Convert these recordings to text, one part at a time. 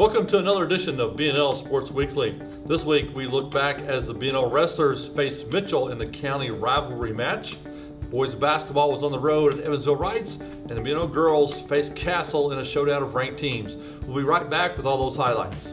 Welcome to another edition of BNL Sports Weekly. This week we look back as the BNL wrestlers faced Mitchell in the county rivalry match. Boys basketball was on the road at Evansville Reitz, and the BNL girls faced Castle in a showdown of ranked teams. We'll be right back with all those highlights.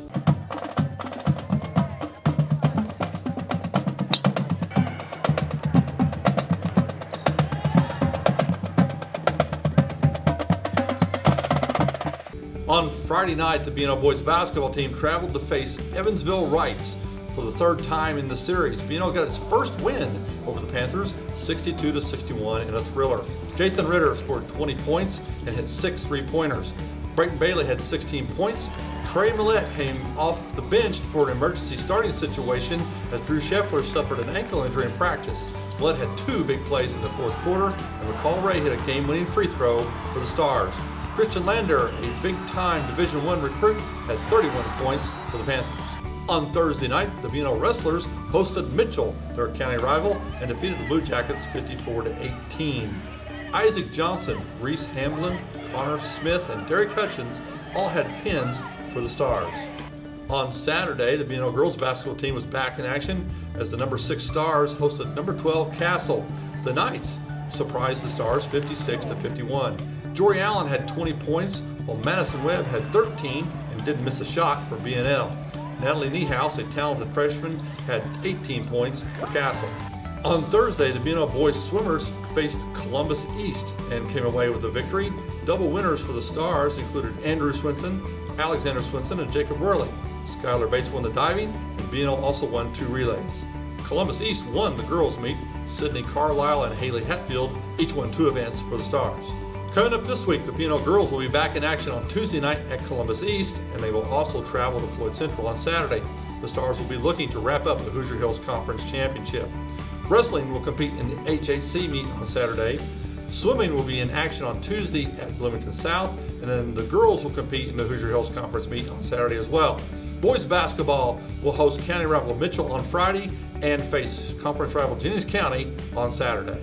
On Friday night, the BNL boys basketball team traveled to face Evansville Reitz for the third time in the series. BNL got its first win over the Panthers, 62 to 61 in a thriller. Jathan Ritter scored 20 points and hit six three-pointers. Brayton Bailey had 16 points. Trey Millette came off the bench for an emergency starting situation as Drew Scheffler suffered an ankle injury in practice. Millette had two big plays in the fourth quarter, and McCall Ray hit a game-winning free throw for the Stars. Christian Lander, a big-time Division One recruit, had 31 points for the Panthers. On Thursday night, the BNL Wrestlers hosted Mitchell, their county rival, and defeated the Blue Jackets 54 to 18. Isaac Johnson, Reese Hamlin, Connor Smith, and Derek Hutchins all had pins for the Stars. On Saturday, the BNL girls basketball team was back in action as the number six Stars hosted number 12 Castle. The Knights surprised the Stars 56 to 51. Jory Allen had 20 points, while Madison Webb had 13 and didn't miss a shot for BNL. Natalie Niehaus, a talented freshman, had 18 points for Castle. On Thursday, the BNL boys swimmers faced Columbus East and came away with a victory. Double winners for the Stars included Andrew Swinson, Alexander Swinson, and Jacob Worley. Skylar Bates won the diving, and BNL also won two relays. Columbus East won the girls' meet. Sydney Carlisle and Haley Hetfield each won two events for the Stars. Coming up this week, the BNL girls will be back in action on Tuesday night at Columbus East, and they will also travel to Floyd Central on Saturday. The Stars will be looking to wrap up the Hoosier Hills Conference Championship. Wrestling will compete in the HHC meet on Saturday. Swimming will be in action on Tuesday at Bloomington South, and then the girls will compete in the Hoosier Hills Conference meet on Saturday as well. Boys basketball will host county rival Mitchell on Friday and face conference rival Jennings County on Saturday.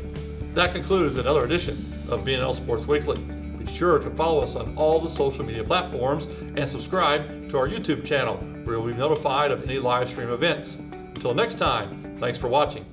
That concludes another edition of BNL Sports Weekly. Be sure to follow us on all the social media platforms and subscribe to our YouTube channel where you'll be notified of any live stream events. Until next time, thanks for watching.